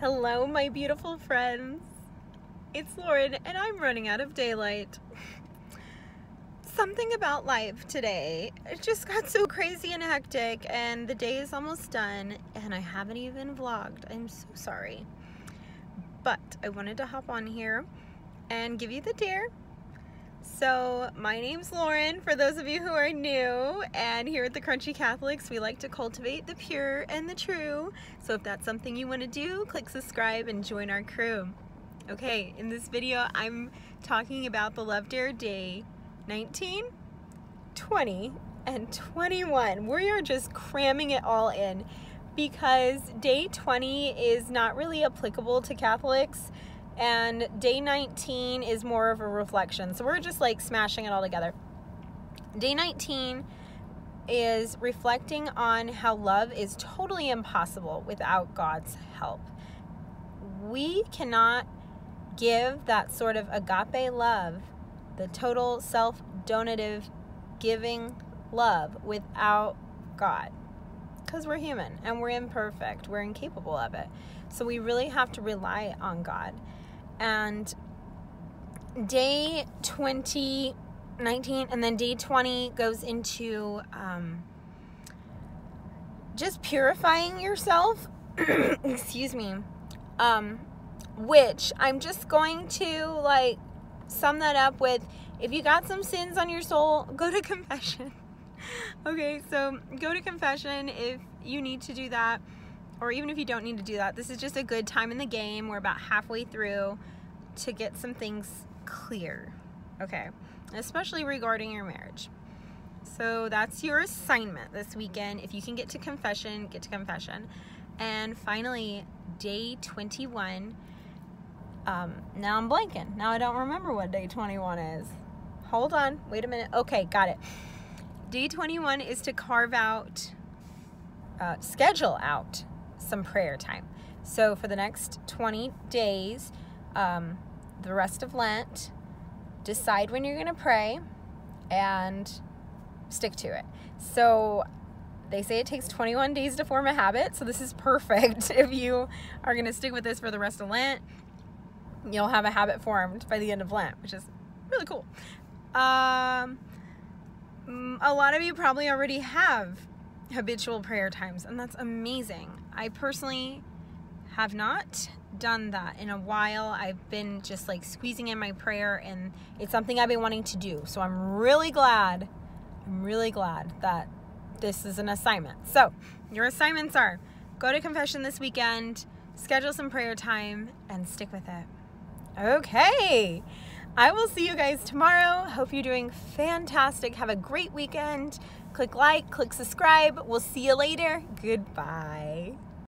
Hello, my beautiful friends. It's Lauren, and I'm running out of daylight. Something about life today. It just got so crazy and hectic, and the day is almost done, and I haven't even vlogged. I'm so sorry. But I wanted to hop on here and give you the dare so my name's Lauren, for those of you who are new, and here at the Crunchy Catholics, we like to cultivate the pure and the true. So if that's something you want to do, click subscribe and join our crew. Okay, in this video, I'm talking about the Love Dare Day 19, 20, and 21. We are just cramming it all in because day 20 is not really applicable to Catholics and day 19 is more of a reflection. So we're just like smashing it all together. Day 19 is reflecting on how love is totally impossible without God's help. We cannot give that sort of agape love, the total self donative giving love without God. Because we're human and we're imperfect, we're incapable of it. So we really have to rely on God. And day 20, 19, and then day 20 goes into um, just purifying yourself. Excuse me. Um, which I'm just going to like sum that up with if you got some sins on your soul, go to confession. okay, so go to confession if you need to do that or even if you don't need to do that, this is just a good time in the game. We're about halfway through to get some things clear, okay? Especially regarding your marriage. So that's your assignment this weekend. If you can get to confession, get to confession. And finally, day 21. Um, now I'm blanking. Now I don't remember what day 21 is. Hold on. Wait a minute. Okay, got it. Day 21 is to carve out, uh, schedule out some prayer time. So for the next 20 days, um, the rest of Lent, decide when you're going to pray and stick to it. So they say it takes 21 days to form a habit, so this is perfect. if you are going to stick with this for the rest of Lent, you'll have a habit formed by the end of Lent, which is really cool. Um, a lot of you probably already have habitual prayer times, and that's amazing. I personally have not done that in a while. I've been just like squeezing in my prayer, and it's something I've been wanting to do. So I'm really glad, I'm really glad that this is an assignment. So, your assignments are go to confession this weekend, schedule some prayer time, and stick with it. Okay. I will see you guys tomorrow. Hope you're doing fantastic. Have a great weekend. Click like, click subscribe. We'll see you later. Goodbye.